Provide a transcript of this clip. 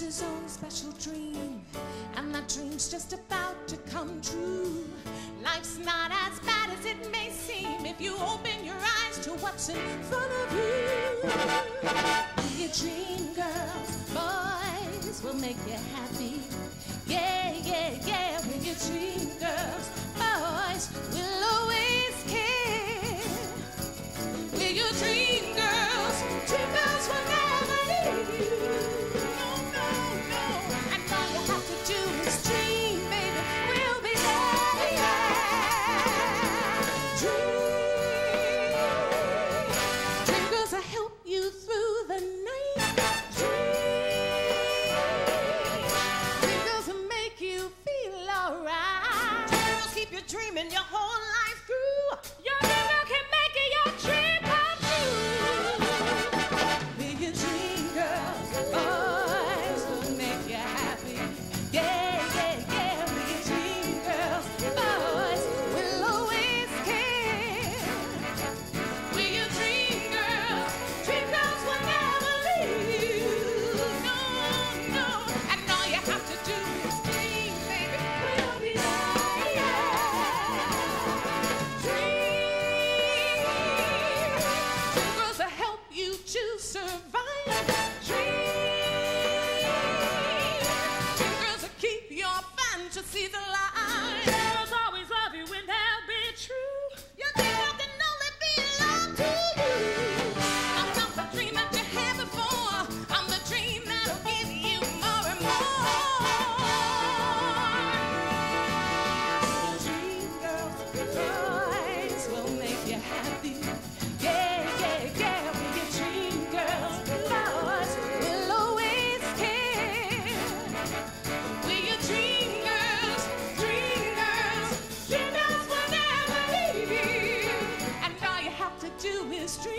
little dream, and that dream's just about to come true. Life's not as bad as it may seem if you open your eyes to what's in front of you. Be a dream, girls, boys will make you happy. dreaming your whole life through. You're